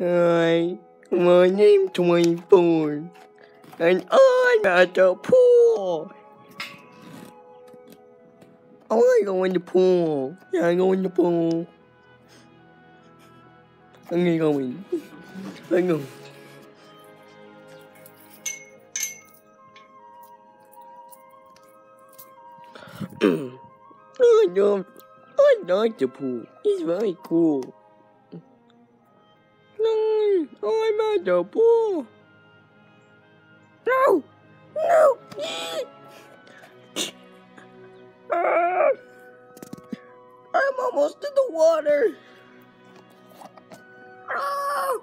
Hi, my name's 24, and I'm at the pool. I want to go in the pool. Yeah, I go in the pool. I'm gonna go in. I go. I love, I like the pool. It's very cool. No, I'm at the pool. No, no. Ah, I'm almost in the water. Ah.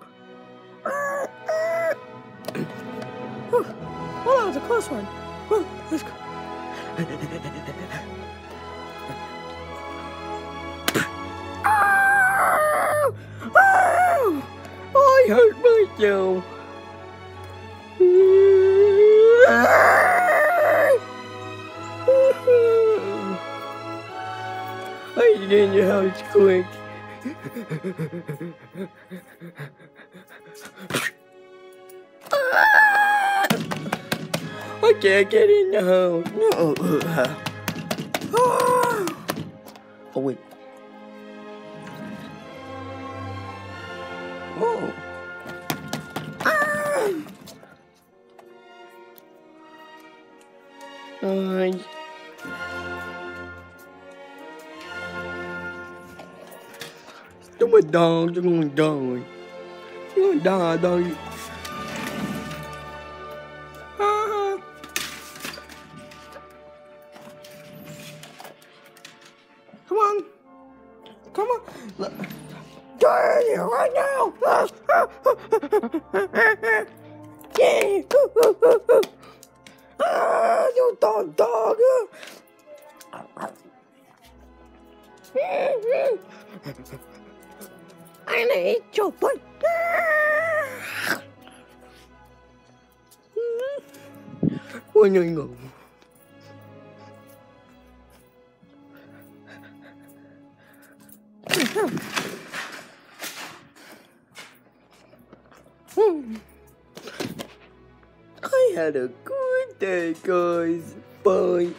Oh, that was a close one. Oh, let's go. I hurt myself. I didn't know how it's quick. I can't get in the house. No. Oh, wait. Oh. Ay. Tumadang, tumadang. You're gonna die, dog. Ah. Come on. Come on. Look. Turn right now. yeah. Ah, you dog dog. I need your butt. Ôi nhồi ngủ. I had a good day, guys. Bye.